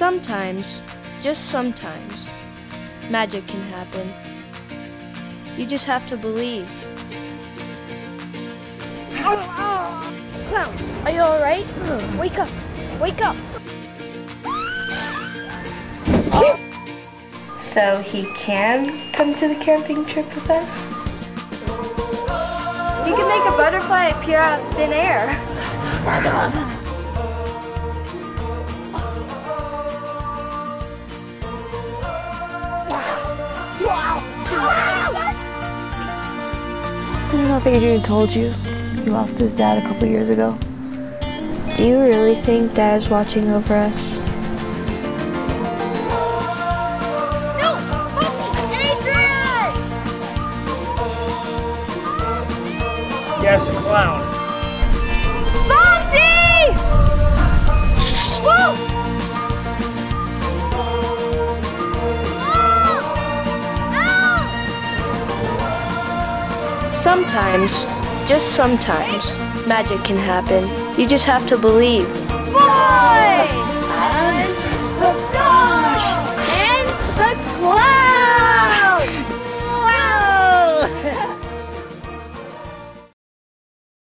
Sometimes, just sometimes, magic can happen. You just have to believe. Clown, are you alright? Wake up! Wake up! So he can come to the camping trip with us? You can make a butterfly appear out of thin air. Know if Adrian told you. He lost his dad a couple years ago. Do you really think Dad's watching over us? No! Adrian! Yes, a clown. Sometimes, just sometimes, magic can happen. You just have to believe.